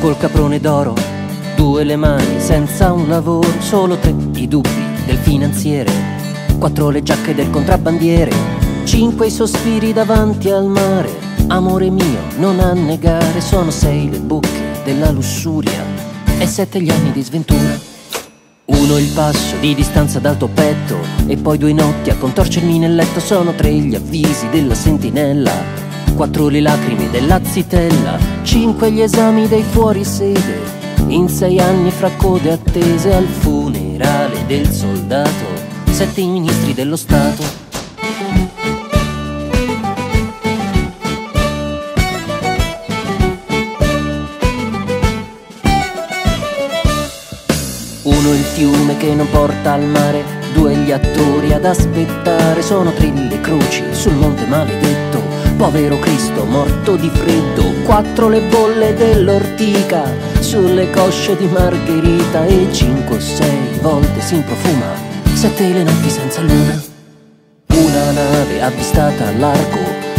col caprone d'oro, due le mani senza un lavoro, solo tre i dubbi del finanziere, quattro le giacche del contrabbandiere, cinque i sospiri davanti al mare, amore mio, non annegare, sono sei le bocche della lussuria e sette gli anni di sventura. Uno il passo di distanza dal tuo petto e poi due notti a contorcermi nel letto. Sono tre gli avvisi della sentinella quattro le lacrime della zitella, cinque gli esami dei fuorisede, in sei anni fra code attese al funerale del soldato, sette i ministri dello Stato. Uno il fiume che non porta al mare, due gli attori ad aspettare, sono tre le croci sul monte maledetto povero Cristo morto di freddo, quattro le bolle dell'ortica sulle cosce di Margherita e cinque o sei volte si profuma, sette le notti senza luna. Una nave avvistata all'arco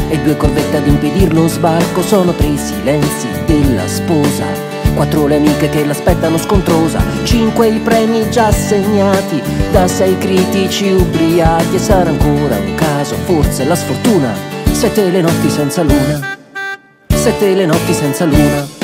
e due corvette ad impedir lo sbarco, sono tre i silenzi della sposa, quattro le amiche che l'aspettano scontrosa, cinque i premi già assegnati da sei critici ubriachi e sarà ancora un caso, forse la sfortuna Sette le notti senza luna, sette le notti senza luna.